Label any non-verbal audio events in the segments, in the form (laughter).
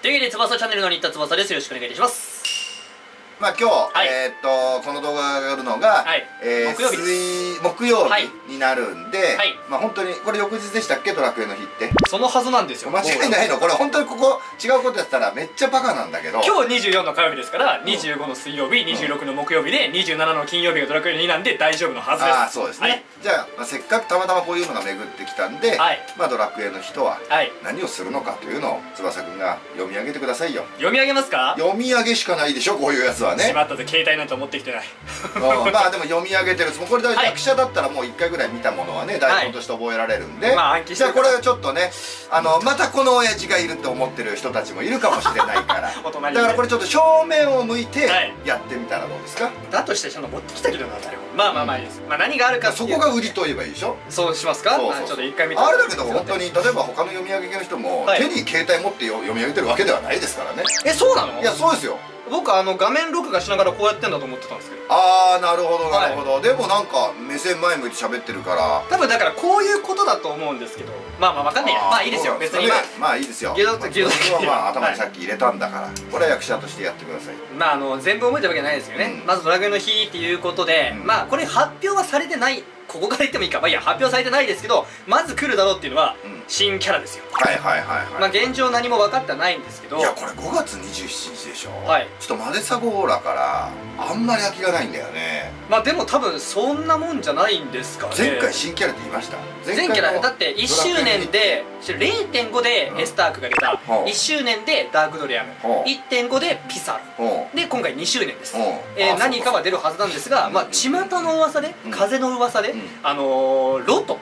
というわけで翼チャンネルの新田翼です。よろしくお願いいたします。まあ今日、はい。えーっとこの動画が上がるのが、はい。えー木曜日。木曜はい。日になるんで、はい。まあ本当にこれ翌日でしたっけ？ドラクエの日って。そのはずなんですよ。間違いないの？これ本当にここ違うことやったらめっちゃバカなんだけど。今日24の火曜日ですから25の水曜日26の木曜日で27の金曜日がドラクエの日なんで大丈夫のはずです。ああそうですね、はい。じゃあ、まあ、せっかくたまたまこういうのが巡ってきたんで、はい。まあドラクエの人ははい。何をするのかというのを翼くんが読み上げてくださいよ。読み上げますか？読み上げしかないでしょこういうやつはね。しまったぜ携帯なんて持ってきてない。うん。まあでも読み上げてるもうこれだはい。役者だったらもう1回ぐらい見たものはね台本として覚えられるんで、まあじゃあこれちょっとねあのまたこの親父がいるって思ってる人たちもいるかもしれないから。(laughs) だからこれちょっと正面を向いてはい。やってみたらどうですか、だとしてちゃんと持ってきたけどな誰も。まあまあまあいいです、まあ何があるかそこが売りと言えばいいでしょ？そうしますか？そうそうちょっと一回見てあれだけど本当に例えば他の読み上げ系の人も、はい。手に携帯持ってよ読み上げてるわけではないですからね。えそうなの？いやそうですよ僕あの画面録画しながらこうやってんだと思ってたんですけど。ああなるほどなるほど、でもなんか目線前向いて喋ってるから。多分だからこういうことだと思うんですけど。まあまあわかんないや。まあいいですよ別にまあまあいいですよ。牛丼と牛丼それはまあ頭にさっき入れたんだから、これは役者としてやってください。まああの全部覚えてるわけじゃないですよね、うん。まずドラクエの日っていうことで、うん。まあこれ発表はされてないここから言ってもいいか。まあいいや発表されてないですけどまず来るだろうっていうのは、うん新キャラですよ。はいはいはいまあはい、現状何も分かってはないんですけど。いやこれ5月27日でしょ。はい。ちょっとマデサゴーラからあんまり空きがないんだよね。まあでも多分そんなもんじゃないんですかね。前回新キャラって言いました？前キャラのだって1周年で0.5で。エスタークが出た、う。ん1周年でダークドレアム。ほう。1.5でピサ。ロう。んで今回2周年です、う。んえーあ何かは出るはずなんですが、うん。まあ巷の噂で、うん。風の噂で、うん。あのーロト。うん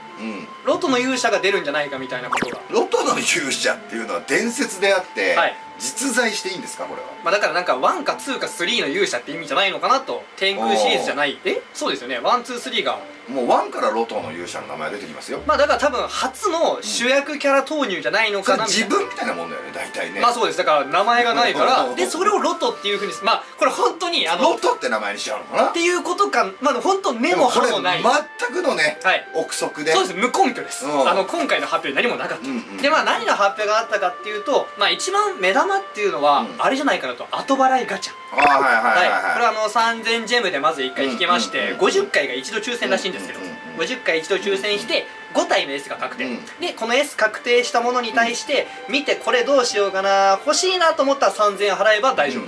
ロトの勇者が出るんじゃないかみたいなことが。ロトの勇者っていうのは伝説であって、はい実在していいんですかこれは？まあだからなんか1か2か3の勇者って意味じゃないのかなと天空シリーズじゃない。え？そうですよね。123が。もう1からロトの勇者の名前出てきますよ。まあだから多分初の主役キャラ投入じゃないのかなみたいな。自分みたいなもんだよね大体ね。まあそうです。だから名前がないから。うんでそれをロトっていうふうにまあこれ本当にあのロトって名前にしちゃうのかな？っていうことかまあ本当根も葉もない。全くのねはい。憶測で。そうです。無根拠です。うん。あの今回の発表に何もなかった。うんうん。でまあ何の発表があったかっていうとまあ一番目玉っていうのは、あれじゃないかなと後払いガチャはい、これはあの3000ジェムでまず1回引けまして、うん50回が一度抽選らしいんですけど、うん50回一度抽選して5体の S が確定、でこの S 確定したものに対して見てこれどうしようかな欲しいなと思ったら3000円払えば大丈夫、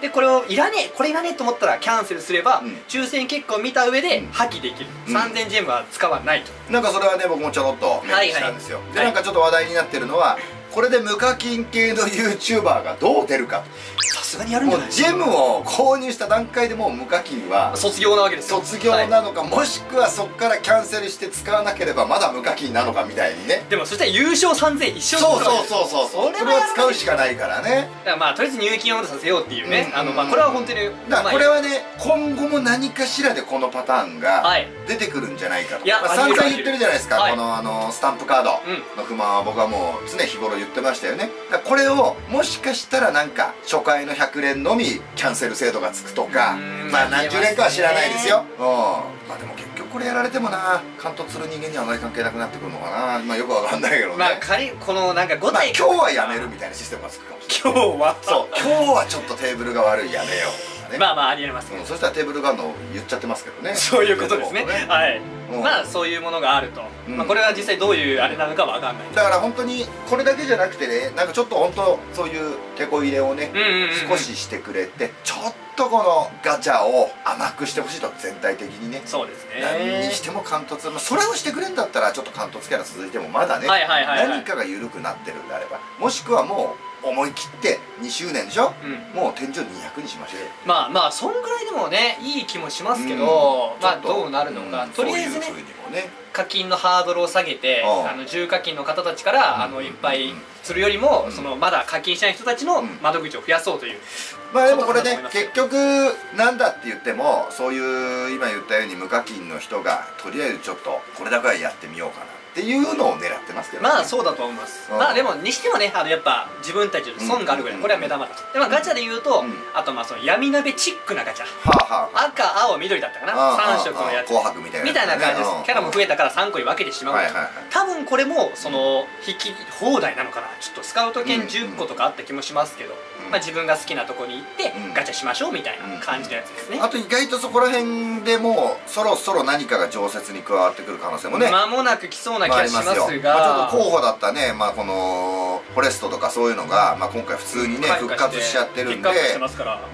でこれをいらねえこれいらねえと思ったらキャンセルすれば、抽選結果を見た上で破棄できる、うん3000ジェムは使わないとなんかそれはね僕もちょろっと目にしたんですよ、でなんかちょっと話題になってるのはこれで無課金系の YouTuber がどう出るかさすがにやるんじもうゃない？ジェムを購入した段階でもう無課金は。卒業なわけですよ卒業はいなのか、もしくはそこからキャンセルして使わなければまだ無課金なのかみたいにね。でもそしたら優勝3000一生そうそうそうそうそうそれはそれは使うしかないからね。だからまあとりあえず入金をさせようっていうね、うん。あのまあこれは本当にだからこれははね今後も何かしらでこのパターンがはい出てくるんじゃないかと、いやまあ、散々言ってるじゃないですか、はい。このあのスタンプカードの不満は僕はもう常日頃言ってましたよね。だこれをもしかしたらなんか初回の100連のみキャンセル制度がつくとかうん。まあ何十連かは知らないですよ。あうん。まあでも結局これやられてもな関東する人間にはあまり関係なくなってくるのかな。まあよくわかんないけどね、まあ仮このなんか5まあ体、今日はやめるみたいなシステムがつくかもしれない。今日は？そう。今日はちょっとテーブルが悪いやめようまあまあありえますけど、うん、そしたらテーブルがあるの言っちゃってますけどね。そういうことですね。はい、うんまあそういうものがあると、うん。まあこれは実際どういうあれなのかわかんない。だから本当にこれだけじゃなくてねなんかちょっと本当そういう手こ入れをね、うんうんうんうん。少ししてくれてちょっとこのガチャを甘くしてほしいと全体的にね。そうですね。何にしても関東、まあ、それをしてくれんだったらちょっと関東キャラ続いてもまだね、はいはいはいはい。何かが緩くなってるんであれば。もしくはもう思い切って2周年でしょ？うん。もう天井200にしましょうよ。まあまあそんぐらいでもねいい気もしますけど、まあうんちょっとどうなるのか、うんとりあえずねね。課金のハードルを下げて、うん。あの重課金の方たちから、うんあのいっぱいするよりも、うん。そのまだ課金しない人たちのうん。窓口を増やそうという、まあでもこれね結局なんだって言ってもそういう今言ったように無課金の人がとりあえずちょっとこれだけはやってみようかなっっていうのを狙ってますけど、ね、まあそうだと思います、うん。まあでもにしてもねあのやっぱ自分たちの損があるぐらい、うん。これは目玉だと。で、まあ、ガチャで言うと、うん。あとまあその闇鍋チックなガチャ。はあはあ赤青緑だったかな。ああ3色のやつ。紅白みたいなみたいな感じです。うんキャラも増えたから3個に分けてしまう。と、はいはいはい。多分これもその引き放題なのかな。ちょっとスカウトうん券10個とかあった気もしますけど、うんまあ、自分が好きなとこに行ってうん。ガチャしましょうみたいな感じのやつですね、あと意外とそこら辺でもうそろそろ何かが常設に加わってくる可能性もね。間もなく来そうな気まああがしますが、りまあ、ちょっと候補だったね、まあ、このフォレストとかそういうのが、まあ、今回普通にね復活しちゃってるんで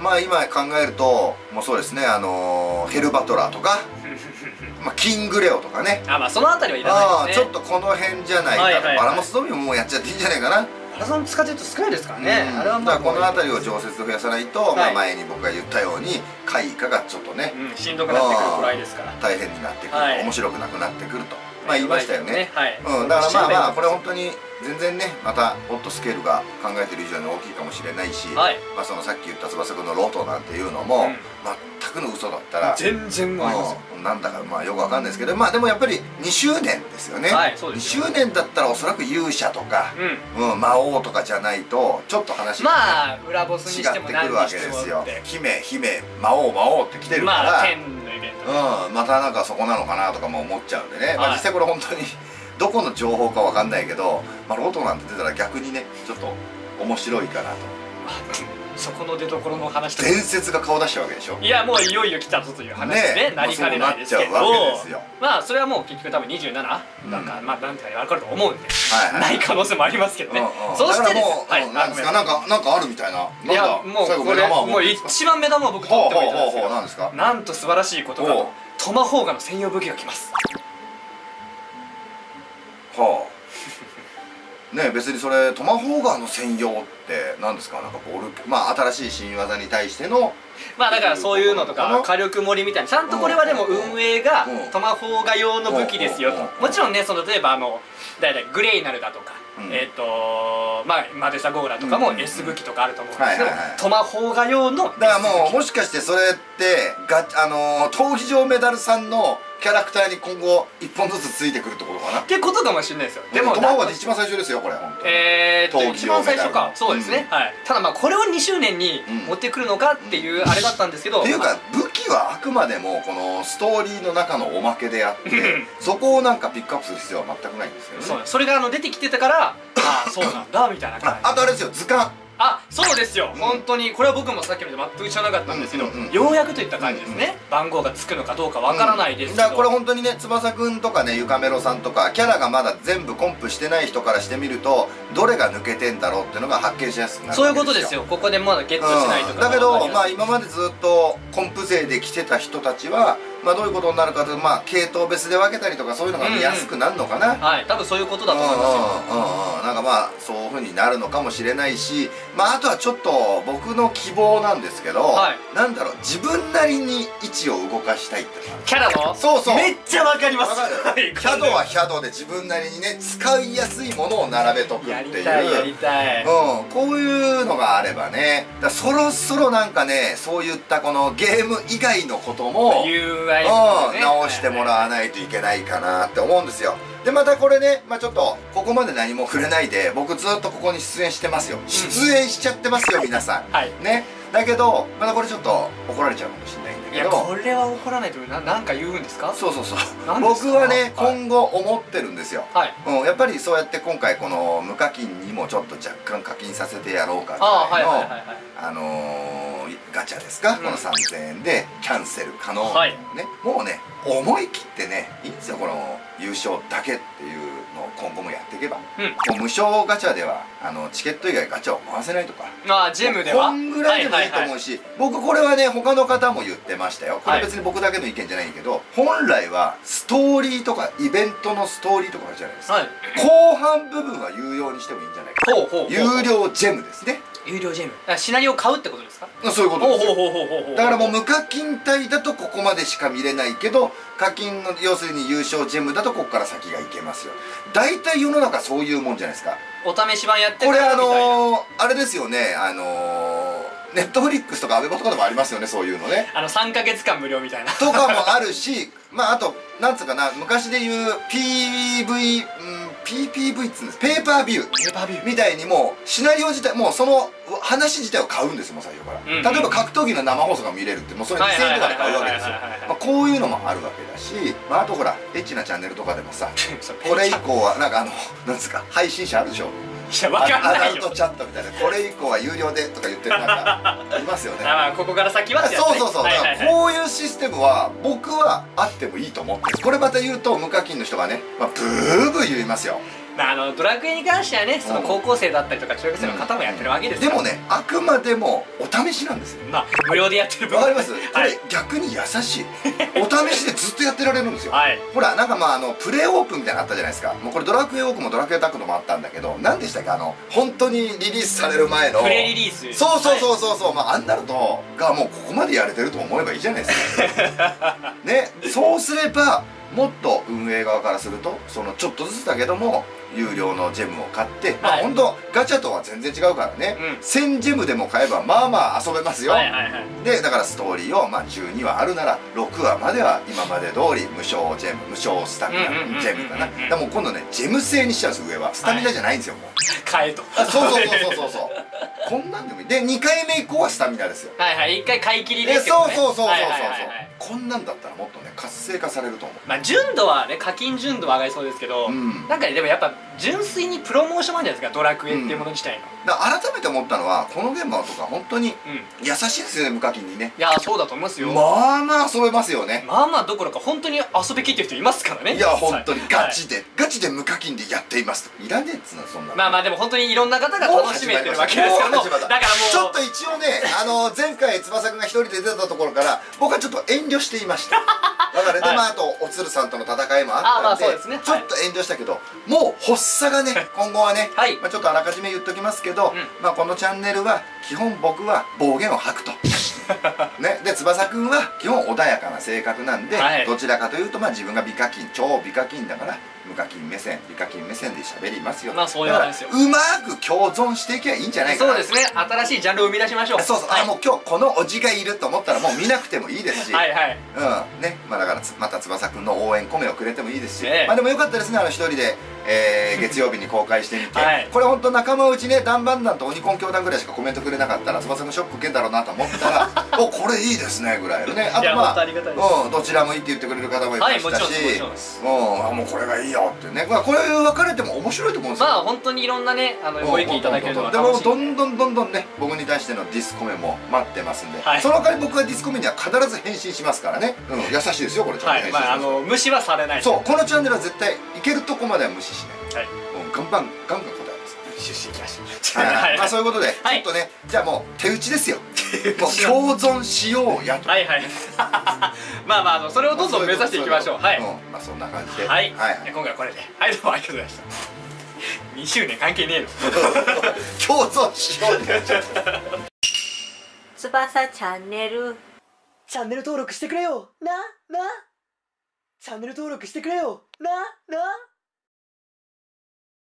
まあ今考えるともうそうですねあのーヘルバトラーとか、(laughs) まあ、キングレオとかね。あまあそのあたりはいらああないですね。ちょっとこの辺じゃないかと、はいはいはい。バラモスドミももうやっちゃっていいんじゃないかな。パラソン使ってると少ないですからね、うん。あれはまあだからこの辺りを常設で増やさないと、まあ、はい。前に僕が言ったように開花がちょっとねうん、しんどくなってくるくらいですから。大変になってくると、はい。面白くなくなってくるとまあ言いましたよね、ね、はい、うん、だからまあまあこれ本当に全然ねまたホットスケールが考えてる以上に大きいかもしれないし、はい、まあ、そのさっき言った翼くんのロトなんていうのも、うん、まあくの嘘だったら全然わりません。なんだかまあよくわかんないですけどまあでもやっぱり2周年ですよね,、はい、そうです2周年だったらおそらく勇者とか、うん。うん、魔王とかじゃないとちょっと話が、ね、まあ裏ボスにしても違ってくるわけですよ。姫姫魔王魔王って来てるから、まあ、天のイベント、うん、またなんかそこなのかなとかも思っちゃうんでね、はい、まあ、実際これ本当にどこの情報かわかんないけど、まあ、ロトなんて出たら逆にねちょっと面白いかなと。(laughs) そこの出所の話とか。伝説が顔出しちゃうわけでしょ？いやもういよいよ来たぞという話ねでなりかねないですけど、まあそれはもう結局多分27なんか、うん。まあなんていうか分かると思うんで、はいはい。ない可能性もありますけどね、うんうん。そしてですだからもう、はいうんなんですか？あなんかなんかあるみたいな。いやもうこれもう一番目玉を僕取っておいたんですほうほうほうほう。よなんですか？なんと素晴らしいことがトマホーガの専用武器が来ますね別にそれトマホーガーの専用って何ですか？なんかボールまあ新しい新技に対してのまあだからそういうのとか火力盛りみたいなちゃんとこれはでも運営がうん。トマホーガ用の武器ですようん。ともちろんねその例えばあのだいたいグレイナルだとか、うん。えっ、とまあマデサゴーラとかもうん。S 武器とかあると思うんですけど、はいはいはい。トマホーガ用のだからもうもしかしてそれってがあのー闘技場メダルさんのキャラクターに今後一本ずつついてくるってことかな。ってことかもしれないですよ。でもトマホー一番最初ですよこれ本当に。えー、っと一番最初。か。そうですね、はい。ただまあこれを2周年にうん持ってくるのかっていうあれだったんですけど、っていうか武器はあくまでもこのストーリーの中のおまけであってうん。そこをなんかピックアップする必要は全くないんですよね。そう。それがあの出てきてたからああそうなんだみたいな感じ。ああとあれですよ。図鑑あそうですよ、うん本当に。これは僕もさっきまで全く知らなかったんですけど、うんうんうん。ようやくといった感じですね、番号がつくのかどうかわからないですけど、だからこれ本当にね翼くんとかねゆかめろさんとかキャラがまだ全部コンプしてない人からしてみるとどれが抜けてんだろうっていうのが発見しやすくなるそういうことですよ。ここでまだゲットしないとかうん。だけどまああ今までずっとコンプ勢で来てた人たちはまあどういうことになるかというとまあ系統別で分けたりとかそういうのが見やすくなるのかな、はい。多分そういうことだと思いますよ。うんうんうんなんかまあそういう風になるのかもしれないしまああとはちょっと僕の希望なんですけど、はい。なんだろう。自分なりに位置を動かしたいってキャラのそうそう。めっちゃわかります。わかる。はい。ヒャドはヒャドで自分なりにね使いやすいものを並べとくってやりいうたいやりたい。うん、こういうのがあればね。だそろそろなんかねそういったこのゲーム以外のことも、UI うん、直してもらわないといけないかなって思うんですよ。でまたこれね、まあ、ちょっとここまで何も触れないで僕ずっとここに出演してますよ。出演しちゃってますよ皆さん。はい。ね。だけどまたこれちょっと怒られちゃうかもしれないんだいやけど。これは怒らないとななんか言うんですか？そうそうそう。僕はね、はい。今後思ってるんですよ。はい。うん、やっぱりそうやって今回この無課金にもちょっと若干課金させてやろうかぐああはいはいはいはい。あのーガチャですか、うん。この3000円でキャンセル可能、はい。ね、もうね思い切ってねいいんですよこの優勝だけっていうのを今後もやっていけば、うん。もう無償ガチャではあのチケット以外ガチャを回せないとか。ああジェムでは。こんぐらいでもいいと思うし、僕これはね他の方も言ってましたよ。これ別に僕だけの意見じゃないけど、本来はストーリーとかイベントのストーリーとかあるじゃないですか、はい。後半部分は有料にしてもいいんじゃないか。有料ジェムですね。有料ジェム。シナリオを買うってことですか？そういうことですだからもう無課金帯だとここまでしか見れないけど課金の要するに優勝ジェムだとここから先がいけますよ。大体世の中そういうもんじゃないですか。お試し版やってこれあのー、あれですよねあのー、ネットフリックスとかアベマとかでもありますよねそういうのね。あの3か月間無料みたいな。とかもあるしまああとなんつうかな昔で言う PV、うん、PPV っつうんですペーパービュー。ペーパービュー。みたいにもうシナリオ自体もうその話自体を買うんですよ最初から、うんうん。例えば格闘技の生放送が見れるってもうそれ2000円とかで買うわけですよ。こういうのもあるわけだし、まあ、あとほらエッチなチャンネルとかでもさ (laughs) これ以降はなんかあのなんですか配信者あるでしょいやわかんアないよ。ダルトチャットみたいなこれ以降は有料でとか言ってるなんかいますよね。あまあここから先はってやつね。そうそうそう、はいはいはい。だからこういうシステムは僕はあってもいいと思ってる。これまた言うと無課金の人がね、まあ、ブーブー言いますよまああのドラクエに関してはねその高校生だったりとか中学生の方もやってるわけですでもねあくまでもお試しなんですよ。まあ無料でやってる分。わかります。こはい。れ逆に優しい。(laughs) お試しでずっとやってられるんですよ。はい。ほらなんかまああのプレイオープンみたいなのあったじゃないですか。もうこれドラクエオークもドラクエタックのもあったんだけど何でしたっけ？あの本当にリリースされる前の。プレリリース。そうそううそうそうそう、まああんなのとがもうここまでやれてると思えばいいじゃないですか。(laughs) ね。そうすればもっと運営側からするとそのちょっとずつだけども有料のジェムを買って、まあはい本当ガチャとは全然違うからね、うん。1000ジェムでも買えばまあまあ遊べますよ、はいはいはい。でだからストーリーを、まあ、12話あるなら6話までは今まで通り無償ジェム無償スタミナジェムかな。だからもう今度ねジェム制にしちゃうんです上は。スタミナじゃないんですよ、もう。買えと。あそうそうそうそうそう。そうこんなんでもいい。で2回目以降はスタミナですよ。はいはい。一回買い切りでですけどね。そうそうそうそうそうはいはいはいはいこんなんだったらもっとね活性化されると思まあ純度はね課金純度は上がりそうですけど、ううん。なんかねでもやっぱ純粋にプロモーションなんじゃないですかドラクエっていうもの自体の。だから改めて思ったのはこのゲームとか本当にうん、優しいですよね無課金に。ねいやそうだと思いますよ、まあまあ遊べますよね。まあまあどころか本当に遊びきってる人いますからね。いや本当に。ガチで、ガチで無課金でやっていますといらねえっつうのそんな。のまあまあでも本当にいろんな方が楽しめてるわけですからも。うもう始まった。だからもう。ちょっと一応ね (laughs) あの前回翼くんが一人で出たところから僕はちょっと遠慮していました。だからね、はい。でまああとおつるさんとの戦いもあったんであまあそうですね。ちょっと遠慮したけど、もう発作がね今後はね、はい。まあ、ちょっとあらかじめ言っときますけど、うん。まあ、このチャンネルは基本僕は暴言を吐くと (laughs) ね、で翼くんは基本穏やかな性格なんで、はい。どちらかというと、まあ、自分が美課金超美課金だから無課金目線美課金目線で喋りますよ。まあそういうですよ。うまく共存していけばいいんじゃないかな。そうですね。新しいジャンルを生み出しましょう。そうそう、はい。あもう今日このおじがいると思ったらもう見なくてもいいですし、はいはい。うん。ね。まあだからつまた翼くんの応援コメをくれてもいいですし、ええ。まあでもよかったですねあの一人で、えー (laughs) 月曜日に公開してみて、はい。これ本当仲間内ねダンバンダンと鬼コン教団ぐらいしかコメントくれなかったら翼くんショック受けんだろうなと思ったら (laughs) おこれいいですねぐらいのね。あとまあうん、どちらもいいって言ってくれる方もいまはいもしたし、ちろんですもちろんです。うもうこれがいいよってね、まあ、これ分かれても面白いと思うんですよ。まあ本当にいろんなねあのご意見いただけるのはでも楽しいどんどんどんどんね僕に対してのディスコメも待ってますんで、はい。その代わり僕はディスコメには必ず返信しますからね、うん、優しいですよこれちゃんと。はい返信します、まああの無視はされないそうこのチャンネルは絶対いけるとこまでは無視しない、はい。うん、ガンバンガンガン答えます。出資きました (laughs) はい。はい。まあそういうことで、はい。ちょっとねじゃあもう手打ちですよ。もう (laughs) 共存しようやと。はいはい。(laughs) まあまああのそれをどんどん目指していきましょう。はい。うん。まあそんな感じで。はい、はい今回はこれで。はいどうもありがとうございました。2周年関係ねえの (laughs) 共存しようってやっちゃチャンネル。チャンネル登録してくれよ。なな。チャンネル登録してくれよ。なな